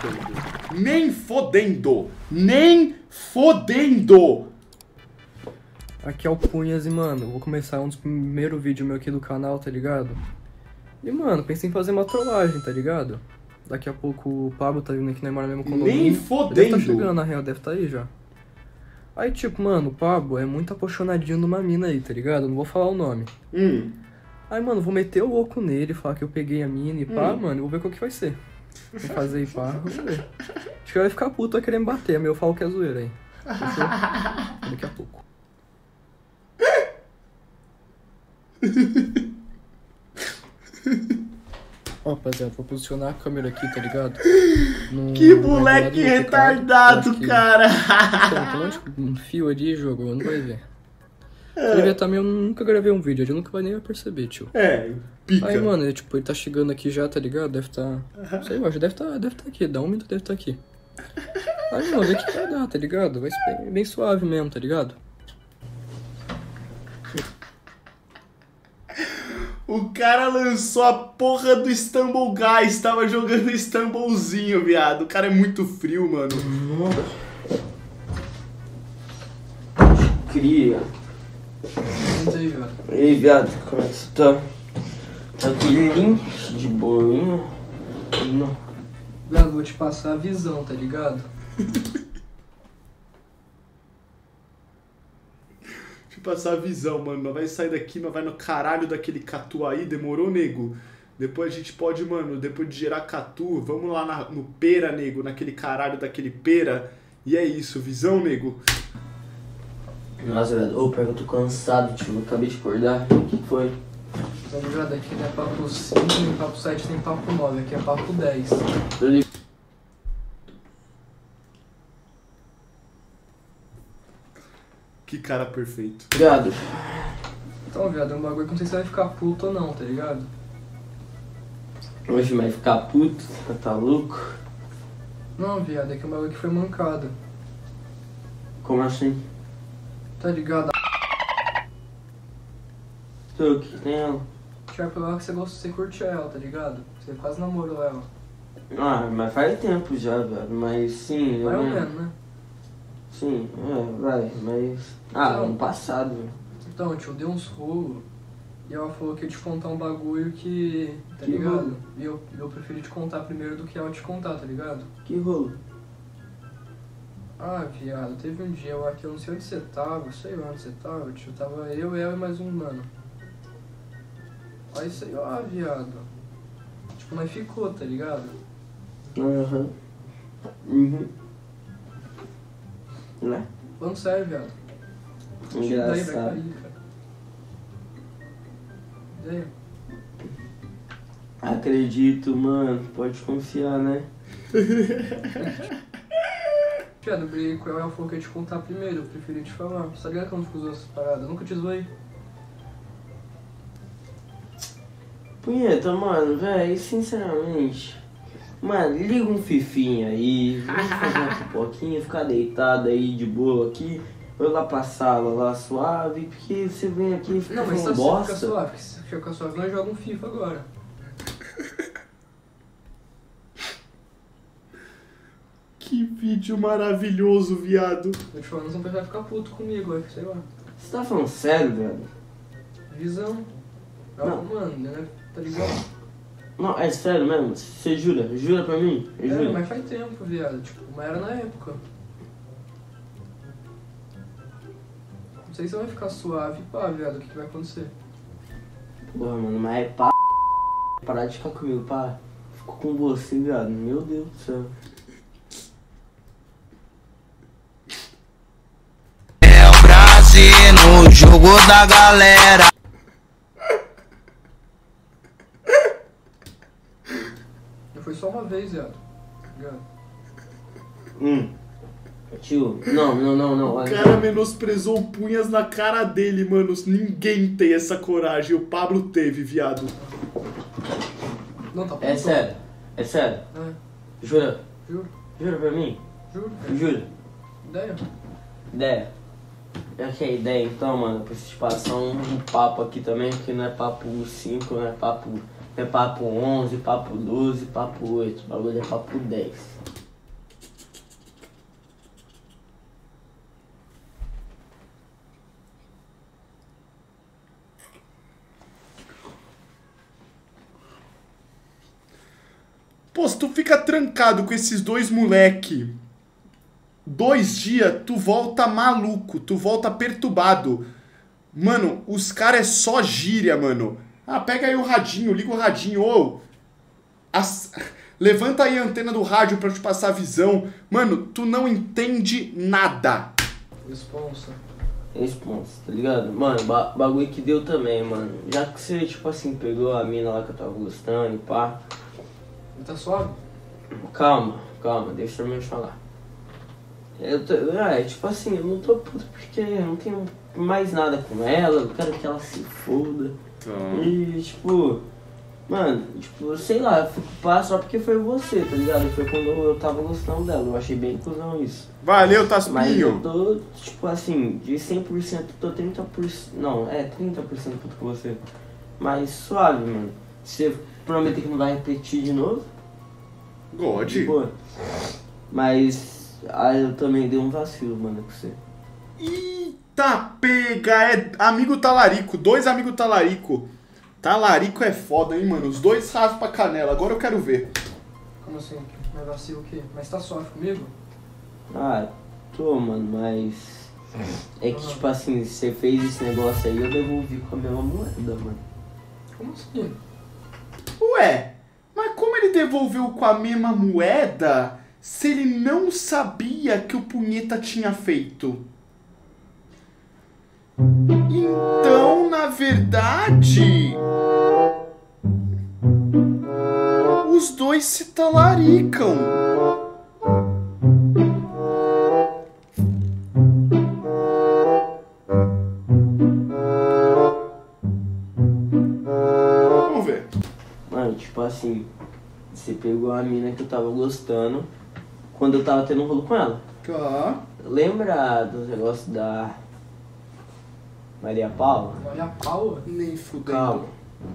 fodendo. Nem fodendo. Nem fodendo. Aqui é o Punhas e, mano, vou começar um dos primeiros vídeos meu aqui do canal, tá ligado? E, mano, pensei em fazer uma trollagem, tá ligado? Daqui a pouco o Pablo tá vindo aqui na mora mesmo condomínio. Nem Ele tá fodendo. chegando, na real, deve tá aí já. Aí, tipo, mano, o Pablo é muito apaixonadinho numa mina aí, tá ligado? Não vou falar o nome. Hum. Aí, mano, vou meter o louco nele, falar que eu peguei a mina e pá, Hum. mano, vou ver qual que vai ser. Vou fazer pá, vamos ver. Acho que vai ficar puto, vai querer me bater, mas eu falo que é zoeira aí. Fechou? Daqui a pouco. Ó, rapaziada, vou posicionar a câmera aqui, tá ligado? No- Que moleque teclado. retardado, cara. Então, tem um um fio ali, jogo, não vai ver. Ele ver também, eu nunca gravei um vídeo, ele nunca vai nem perceber, tio. É, pica. Aí, mano, ele, tipo, ele tá chegando aqui já, tá ligado? Deve tá. Sei lá, já deve tá, deve tá aqui, dá um minuto deve tá aqui. Aí, mano, vê que vai dar, tá ligado? Vai ser bem, bem suave mesmo, tá ligado? O cara lançou a porra do Stumble Guys, tava jogando Stumblezinho, viado. O cara é muito frio, mano. Cria. E aí, viado, como é que você tá? Tranquilinho, de boinha. Não. Viado, vou te passar a visão, tá ligado? Deixa eu passar a visão, mano. Nós vai sair daqui, nós vai no caralho daquele catu aí, demorou, nego? Depois a gente pode, mano, depois de gerar catu, vamos lá na- no pera, nego, naquele caralho daquele pera. E é isso, visão, nego? Nossa, velho, ô, pior que eu tô cansado, tio. Eu acabei de acordar. O que foi? Tá ligado? Aqui não é papo 5, nem papo 7, nem papo 9, aqui é papo 10. Eu li- Que cara perfeito. Viado, Então, viado, é um bagulho que não sei se vai ficar puto ou não, tá ligado? hoje vai ficar puto, tá louco? Não, viado, é que é um bagulho que foi mancado. Como assim? Tá ligado? Tu, que tem ela? Tiver pela que você gosta, você curte ela, tá ligado? Você quase namorou ela. Ah, mas faz tempo já, velho. Mas sim, Mais ou menos, né? Sim, é, vai, mas. Ah, Então. ano passado, velho. Então, tio, deu uns rolos. E ela falou que ia te contar um bagulho que. tá Que ligado? rolo? E eu, eu preferi te contar primeiro do que ela te contar, tá ligado? Que rolo? Ah, viado, teve um dia lá que eu não sei onde você tava, sei lá onde você tava, tio. Tava eu, ela e mais um mano. Aí sei lá, viado. Tipo, nós ficou, tá ligado? Aham. Uhum. Né? Falando sério, viado. Daí Engraçado. cair, cara. E aí? Acredito, mano. Pode confiar, né? Viado, eu briguei com ela, ela falou que ia te contar primeiro, eu preferi te falar. Você tá que eu não fico usando essas paradas? Eu nunca te zoei. Punheta, mano, velho, sinceramente. Mano, liga um fifinho aí, vamos fazer uma pipoquinha, ficar deitado aí de boa aqui. Eu lá pra sala lá suave, porque você vem aqui e fica Não, mas falando se você bosta. fica suave, porque se você fica suave, nós jogamos um FIFA agora. Que vídeo maravilhoso, viado. Eu te falando, você não vai ficar puto comigo, sei lá. Você tá falando sério, velho? Visão. Ela Não. falou, mano, né? Tá ligado? Não, é sério mesmo? Você jura? Jura pra mim? É, Jura? mas faz tempo, viado. Tipo, mas era na época. Não sei se você vai ficar suave, pá, viado, o que, que vai acontecer? Porra, mano, mas é pá. Parar de ficar comigo, pá. Fico com você, viado. Meu Deus do céu. É o Brasil no jogo da galera. Foi só uma vez, viado. Hum. Tio, não, não, não, não. O olha. cara menosprezou punhas na cara dele, mano. Ninguém tem essa coragem. O Pablo teve, viado. Não, tá É puto. sério, é sério. É, Jura? juro, Jura pra mim? juro. Jura? Ideia. Ideia. Ok, ideia então, mano. Preciso passar um, um papo aqui também, que não é papo 5, não é papo é papo 11, papo 12, papo 8. O bagulho é papo 10. Pô, se tu fica trancado com esses dois moleque, dois dias, tu volta maluco, tu volta perturbado. Mano, os caras é só gíria, mano. Ah, pega aí o radinho, liga o radinho, ou... as- Levanta aí a antena do rádio pra te passar a visão. Mano, tu não entende nada. Responsa. Responsa, tá ligado? Mano, ba bagulho que deu também, mano. Já que você, tipo assim, pegou a mina lá que eu tava gostando e pá. Tá suave? Calma, calma, deixa eu me falar. Eu tô, é, tipo assim, eu não tô puto porque eu não tenho mais nada com ela, eu quero que ela se foda. E, tipo, mano, tipo, sei lá, eu fico pá só porque foi você, tá ligado? Foi quando eu tava gostando dela, eu achei bem cuzão isso. Valeu, Mas eu tô, tipo assim, de 100% eu tô 30%, não, é 30% puto com você. Mas suave, mano. Você prometer que não vai repetir de novo? God. Pô. Mas aí eu também dei um vacilo, mano, com você. Eita, pega, é amigo talarico, dois amigos talarico. Talarico é foda, hein, mano? Os dois raspa a canela, agora eu quero ver. Como assim? Mas vacilo o quê? Mas tá suave comigo? Ah, tô, mano, mas. É que, tipo assim, você fez esse negócio aí, eu devolvi com a mesma moeda, mano. Como assim? Ué, mas como ele devolveu com a mesma moeda se ele não sabia que o punheta tinha feito? Então, na verdade. Os dois se talaricam. Vamos ver. Mano, tipo assim, você pegou a mina que eu tava gostando quando eu tava tendo um rolo com ela. Tá. Lembra dos negócios da Maria Paula? Olha a Paula. Nem fudendo. Calma.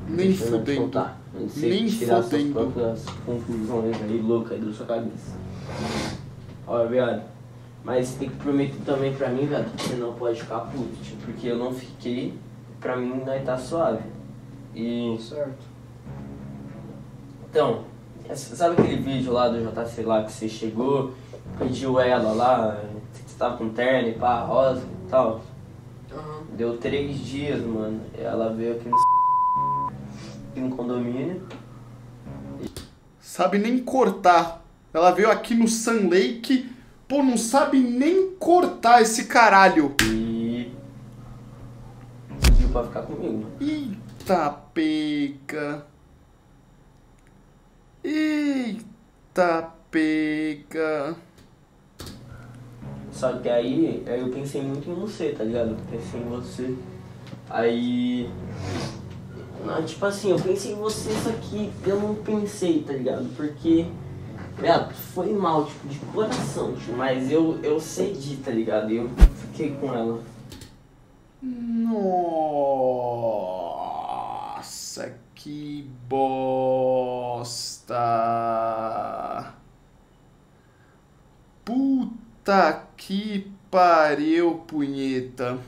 Nem deixa eu te fudendo. contar. Antes de você Nem tirar suas fudendo. próprias conclusões aí loucas aí da sua cabeça. Olha, viado. Mas você tem que prometer também pra mim, viado, que você não pode ficar puto. tipo, Porque eu não fiquei, pra mim ainda tá suave. E. Certo. Então, sabe aquele vídeo lá do JC lá que você chegou, pediu ela lá, você tava com terno e pá, rosa e tal? Aham. Deu três dias, mano. Ela veio aqui no aqui no condomínio. Sabe nem cortar. Ela veio aqui no Sun Lake. Pô, não sabe nem cortar esse caralho. E. pediu pra ficar comigo, mano. Eita pega. Eita pega. Só que aí, eu pensei muito em você, tá ligado? Eu pensei em você. Aí. Não, tipo assim, eu pensei em você, só que eu não pensei, tá ligado? Porque. Viado, foi mal, tipo, de coração, tipo, mas eu, eu cedi, tá ligado? Eu fiquei com ela. Nossa, que bosta. Puta que pariu, punheta.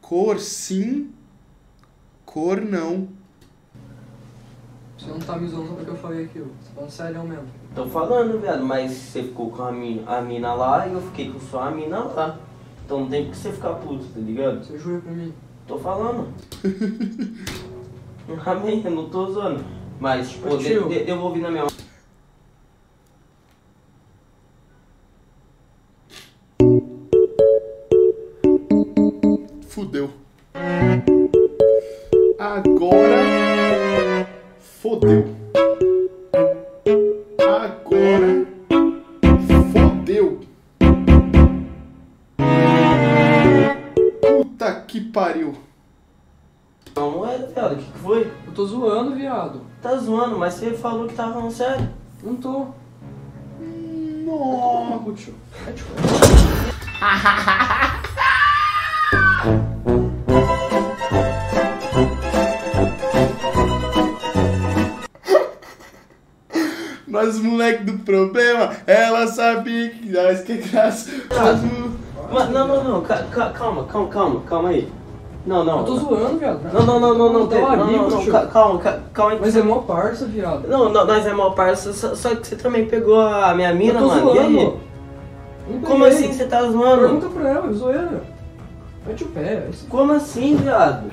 Cor sim, cor não. Você não tá me zoando porque eu falei aquilo. Você tá falando sério mesmo. Tô falando, viado, mas você ficou com a mina, a mina lá e eu fiquei com só a mina lá. Então não tem por que você ficar puto, tá ligado? Você jura pra mim? Tô falando. Amém, eu não tô zoando. Mas, tipo, de, de, devolvi na minha mão. Fudeu. Agora. Fodeu. Agora. Fodeu. Puta que pariu. Uma moeda, viado, o que, que foi? Eu tô zoando, viado. Tá zoando, mas você falou que tava falando sério. Não tô. Nossa. tio. Os moleques do problema, ela sabia que nós que é graça. Mas, não, não, não, ca- ca- calma, calma, calma, calma aí. Não, não. Eu tô zoando, viado. Não, não, não, não, não, um não, não, não, calma, ca- calma aí. Mas é mó parça, viado. Não, não, nós é mal parça, só, que você também pegou a minha mina, mano. Zoando. Como assim você tá zoando? Pergunta pra ela, é zoeira. Mete o pé. é. Como assim, viado?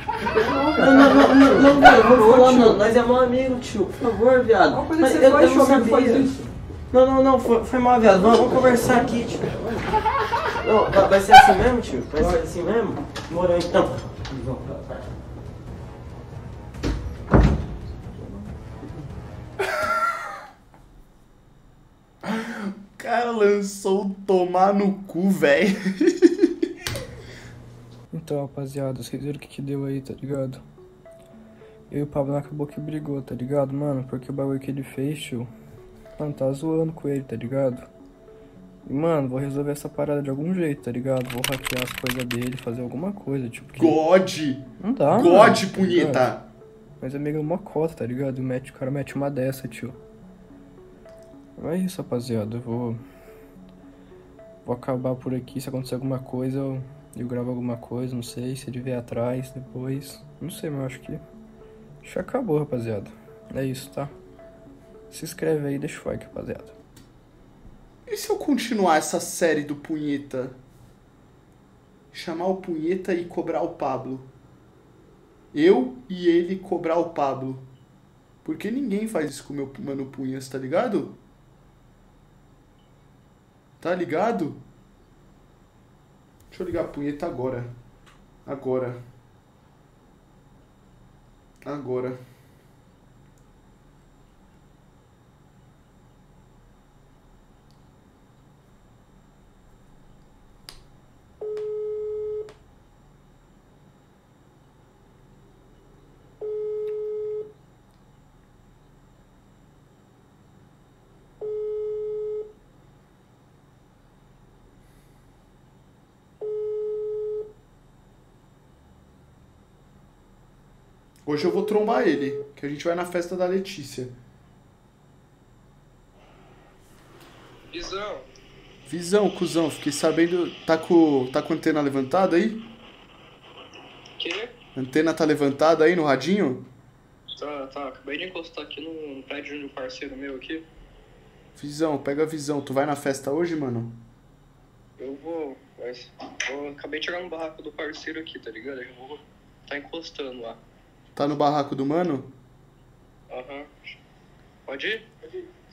Não, Não, não, não, não, não, não. Nós é mal amigo, tio. Por favor, viado. Uma coisa que você eu, faz, eu não faz isso. Não, não, não, foi, foi mal, viado. Vamos, conversar aqui, tio. Não, vai, vai ser assim mesmo, tio? Vai ser assim mesmo? Morou então. Cara lançou tomar no cu, velho. Então, rapaziada, vocês viram o que que deu aí, tá ligado? Eu e o Pablo acabou que brigou, tá ligado, mano? Porque o bagulho que ele fez, tio. Mano, tá zoando com ele, tá ligado? E, mano, vou resolver essa parada de algum jeito, tá ligado? Vou hackear as coisas dele, fazer alguma coisa, tipo. Que... God! Não dá, mano. God, tá ligado? punheta! Mas é meio uma cota, tá ligado? Mete, o cara mete uma dessa, tio. É isso, rapaziada. Eu vou. Vou acabar por aqui. Se acontecer alguma coisa, eu, eu gravo alguma coisa. Não sei. Se ele vier atrás depois. Não sei, mas eu acho que. Que acabou, rapaziada. É isso, tá? Se inscreve aí, deixa o like, rapaziada. E se eu continuar essa série do punheta? Chamar o punheta e cobrar o Pablo. Eu e ele cobrar o Pablo. Porque ninguém faz isso com o meu mano Punhas, tá ligado? Tá ligado? Deixa eu ligar a punheta agora. Agora. Agora. Hoje eu vou trombar ele, que a gente vai na festa da Letícia. Visão, Visão, cuzão, fiquei sabendo. Tá com, tá com a antena levantada aí? que? Antena tá levantada aí no radinho? Tá, tá, acabei de encostar aqui no, no prédio de um parceiro meu aqui. Visão, pega a visão. Tu vai na festa hoje, mano? Eu vou, mas eu acabei de chegar no barraco do parceiro aqui, tá ligado? Eu vou tá encostando lá. Tá no barraco do mano? Aham. Pode ir?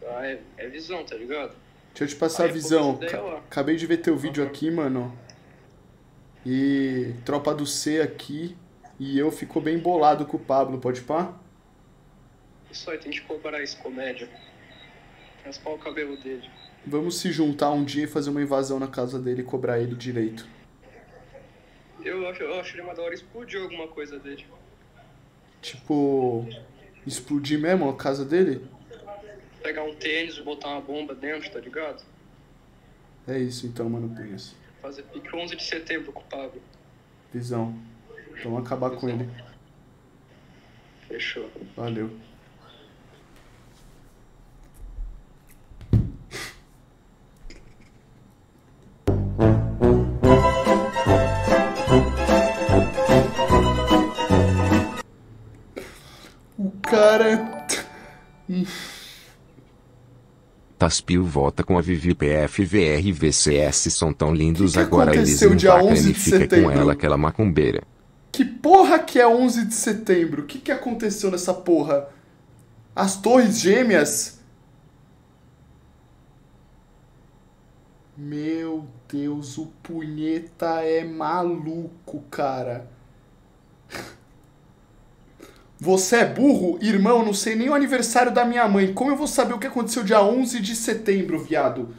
Tá, é, é visão, tá ligado? Deixa eu te passar a Aí, visão. Ca- ó. Acabei de ver teu vídeo Aham. aqui, mano. E tropa do C aqui. E eu ficou bem bolado com o Pablo, pode pá? Isso aí, tem que cobrar esse comédia. Raspar o cabelo dele. Vamos se juntar um dia e fazer uma invasão na casa dele e cobrar ele direito. Eu acho, eu acho ele uma da hora explodir alguma coisa dele. Tipo, explodir mesmo a casa dele? Pegar um tênis e botar uma bomba dentro, tá ligado? É isso então, mano, Punhas. Fazer pique 11 de setembro com o Pablo. Visão. Vamos acabar com ele. Fechou. Valeu. Cara. Taspio volta com a Vivi PF VR VCS são tão lindos Que que agora eles dia empacam 11 e de fica com setembro? ela aquela macumbeira. Que porra que é 11 de setembro? O que, que aconteceu nessa porra? As Torres Gêmeas? Meu Deus, o punheta é maluco, cara. Você é burro? Irmão, não sei nem o aniversário da minha mãe. Como eu vou saber o que aconteceu dia 11 de setembro, viado?